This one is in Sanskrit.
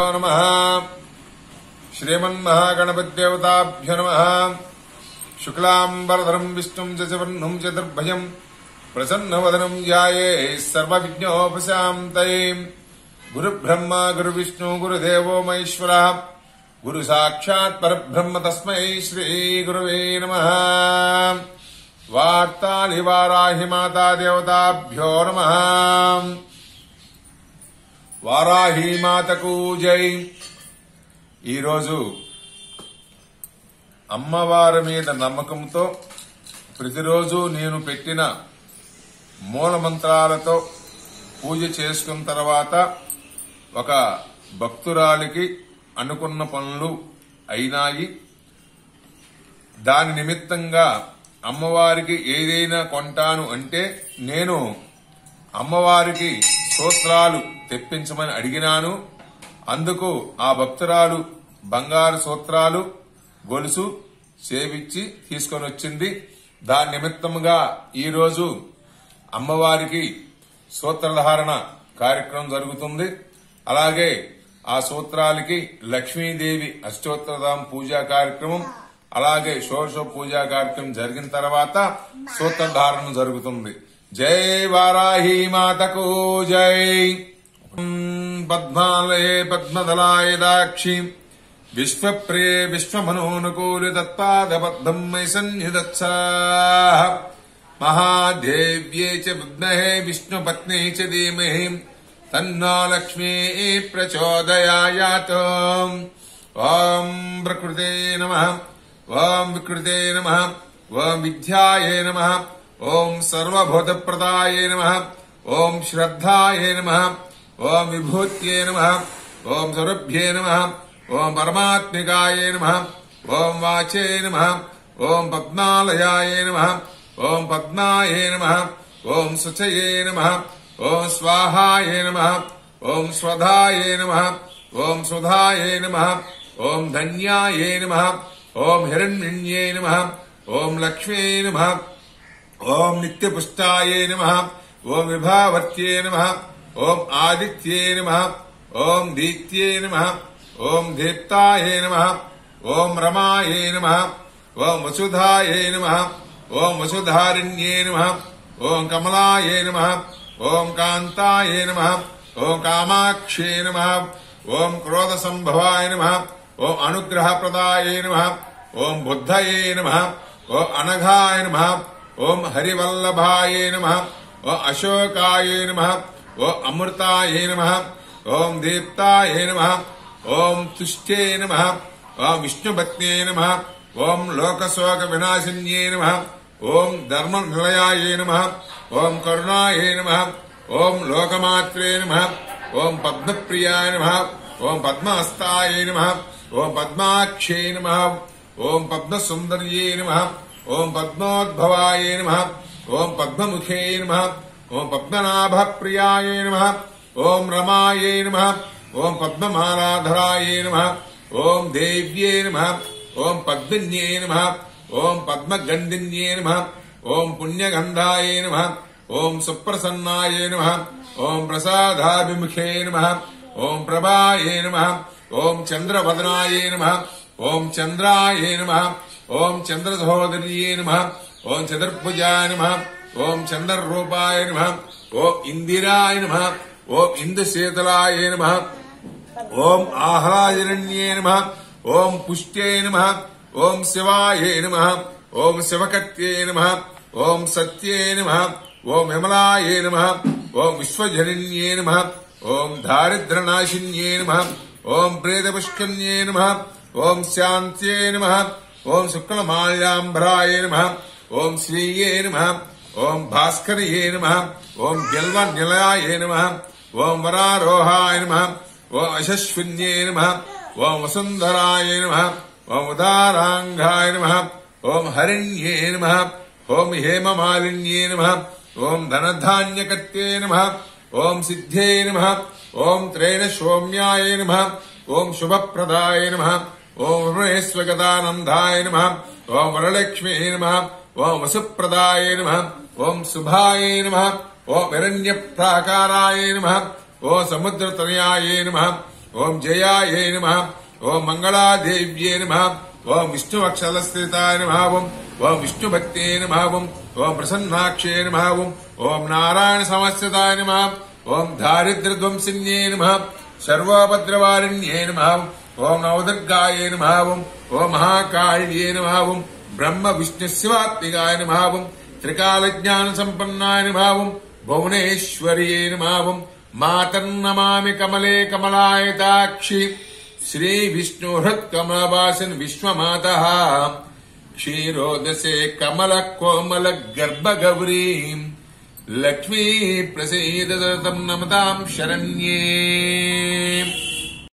नमः। श्रीमन्महागणपतिदेवताभ्यो नमः। शुक्लाम्बरधरम् विष्णुम् चतुर्भुजम् चतुर्भयम् प्रसन्नवदनम् ध्याये सर्वविघ्नोपशान्तये। गुरुब्रह्मा, गुरुविष्णु, गुरुदेवो महेश्वरः। गुरुसाक्षात् परब्रह्म तस्मै श्रीगुरुवे नमः। वार्तालिवाराहि माता देवताभ्यो नमः। వారాహీమాతకు జై. ఈరోజు అమ్మవారి మీద నమ్మకంతో ప్రతిరోజు నేను పెట్టిన మూలమంత్రాలతో పూజ చేసుకున్న తర్వాత ఒక భక్తురాలికి అనుకున్న పనులు అయినాయి. దాని నిమిత్తంగా అమ్మవారికి ఏదైనా కొంటాను అంటే నేను అమ్మవారికి సూత్రాలు తెప్పించమని అడిగినాను. అందుకు ఆ భక్తురాలు బంగారు సూత్రాలు గొలుసు చేపించి తీసుకొని వచ్చింది దాని నిమిత్తంగా ఈరోజు అమ్మవారికి సూత్రధారణ కార్యక్రమం జరుగుతుంది. అలాగే ఆ సూత్రాలకి లక్ష్మీదేవి అష్టోత్తరధాం పూజా కార్యక్రమం అలాగే షోడశ పూజా కార్యక్రమం జరిగిన తర్వాత సూత్రధారణ జరుగుతుంది. जय वाराही मातको जय। पद्मालये पद्मदलाय दाक्षि। विश्वप्रिये विश्वमनोऽनुकूलदत्तादबद्धम् मयि सन्निधत्साः। महादेव्ये च विद्महे विष्णुपत्ने च धीमहि। तन्नालक्ष्मीः प्रचोदयायात्। ॐ प्रकृते नमः। ॐ विकृते नमः। ॐ विद्याये नमः। ओम् सर्वभूतप्रदाय नमः ओम् श्रद्धाय नमः ओम् विभूत्यै नमः ओम् सुरभ्ये नमः ओम् परमात्मिकाय नमः ओम् वाचे नमः ओम् पद्मालयाय नमः ओम् पद्माय नमः ओम् सुचये नमः ओम् स्वाहाय नमः ओम् श्रधाय नमः ओम् श्रधाय नमः ओम् धन्याय नमः ओम् हिरण्यण्ये नमः ओम् लक्ष्म्ये नमः ओम् नित्यपुष्टायै नमः ओम् विभावत्ये नमः ओम् आदित्यै नमः ओम् दीत्यै नमः ओम् दीप्ताय नमः ओम् रमायै नमः ओम् वसुधायै नमः ओम् वसुधारिण्ये नमः ओम् कमलायै नमः ओम् कान्तायै नमः ओम् कामाक्ष्ये नमः ओम् क्रोधसम्भवाय नमः ओम् अनुग्रहप्रदायै नमः ओम् बुद्धये नमः ओम् अनघाय नमः ओम हरिवल्लभाय नमः ओ अशोकाय नमः ओ अमृताय नमः ओम दीप्ताय नमः ओम तुष्टे नमः ओ विष्णुभक्त्ये नमः ओम लोकशोक विनाशिन्ये नमः ओम धर्म निलयाय नमः ओम करुणाय नमः ओम लोकमात्रे नमः ओम पद्मप्रियाय नमः ओम पद्महस्ताय नमः ओम पद्माक्षे नमः ओम पद्मसुंदर्ये नमः ओम पद्मोद्भवाय नम ओम पद्ममुखे नम ओम पद्मनाभ प्रियाय नम ओम रमाय नम ओम पद्मराधराय नम ओम देव्ये नम ओम पद्मिन्ये नम ओम पद्मगंडिन्ये नम ओम पुण्यगंधाय नम ओम सुप्रसन्नाय नम ओम प्रसादाभिमुखे नम ओम प्रभाय नम ओम चंद्रवदनाय नम ओम चंद्राय नम ओम् चन्द्रसहोदर्ये नमः ओम् चन्दुर्भुजाय नमः ओम् चन्द्ररूपाय नमः ओम् इन्दिराय नमः ओम् इन्दुशीतलाय नमः ओम् आह्लाजलिन्ये नमः ओम् पुष्ट्ये नमः ओम् शिवाय नमः ओम् शिवकत्ये नमः ओम् सत्ये नमः ओम् विमलाय नमः ओम् विश्वजनिन्ये नमः ओम् दारिद्रनाशिन्ये नमः ओम् प्रेतपुष्कन्ये नमः ओम् शान्त्ये नमः ॐ शुक्लमाल्याम्भ्राय नमः ॐ श्रीये नमः ॐ भास्करये नमः ॐ गिल्वनिलाय नमः ॐ वरारोहाय नमः ॐ अशश्विन्ये नमः ॐ वसुन्धराय नमः ॐ उदाराङ्गाय नमः ॐ हरिण्ये नमः ॐ हेममालिन्ये नमः ॐ धनधान्यकत्ये नमः ॐ सिद्ध्ये नमः ॐ ॐत्रेणशौम्याय नमः ॐ शुभप्रदाय नमः ഓം വിഷ്ണേശ്വഗതാനന്ദായ നമ. ഓം വരലക്ഷ്മീ നമ. ഓം വസുപ്രദായ നമ. ഓം സുഭായ നമ. ഓം ഹിരണ്യപ്രാകാരായ നമ. ഓ സമുദ്രതനയായ നമ. ഓം ജയായ നമ. ഓം മംഗളാദേവ്യേ നമ. ഓം വിഷ്ണുവക്ഷലസ്ഥിതായ നമാവും. ഓം വിഷ്ണുഭക്തേ നമാവും. ഓം പ്രസന്നാക്ഷേ നമാവും. ഓം നാരായണ സമസ്തായ നമ. ഓം ദാരിദ്ര്യധ്വംസിന്യേ നമ. സർവോപദ്രവാരണ്യേ നമാവും. ఓం దారిద్ర్యధ్వంసిన్యే నమ సర్వోపద్రవారిణ్యే నమ ఓం నవదుర్గాయే నమ ఓం ఓం మహాకాళ్యే నమ ఓం బ్రహ్మ విష్ణు శివాత్మికాయ నమ ఓం త్రికాలజ్ఞాన సంపన్నాయ నమ ఓం భువనేశ్వర్యే నమ ఓం మాతర్నమామి కమలే కమలాయతాక్షి శ్రీ విష్ణు హృత్ కమలవాసిన్ విశ్వమాత క్షీరోదసే కమల కోమల గర్భ గౌరీం లక్ష్మీ ప్రసీద సతతం నమతాం శరణ్యే